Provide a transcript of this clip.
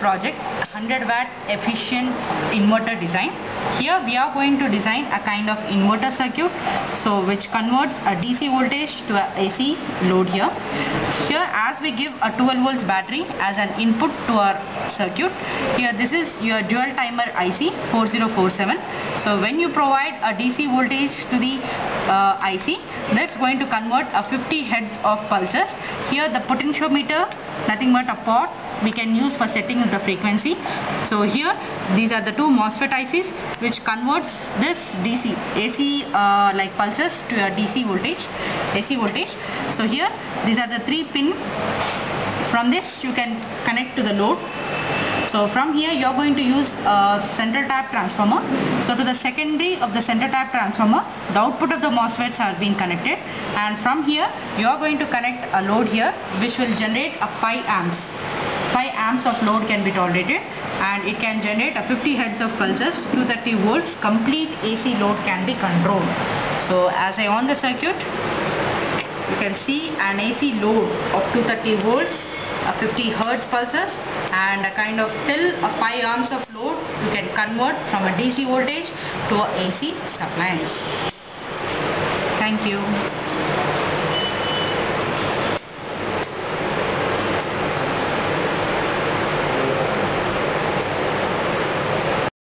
project 100 watt efficient inverter design. Here we are going to design a kind of inverter circuit so which converts a DC voltage to a AC load here. Here as we give a 12 volts battery as an input to our circuit here this is your dual timer IC 4047 so when you provide a DC voltage to the uh, IC that's going to convert a 50 hertz of pulses here the potentiometer nothing but a pot we can use for setting the frequency. So here these are the two MOSFET ICs which converts this DC AC uh, like pulses to a DC voltage AC voltage. So here these are the three pin. From this you can connect to the load. So from here you are going to use a center tap transformer. So to the secondary of the center tap transformer, the output of the MOSFETs are being connected. And from here you are going to connect a load here which will generate a 5 amps. 5 amps of load can be tolerated and it can generate a 50 hertz of pulses 230 volts complete AC load can be controlled. So as I on the circuit you can see an AC load of 230 volts a 50 hertz pulses and a kind of till a 5 amps of load you can convert from a DC voltage to a AC appliance. Thank you.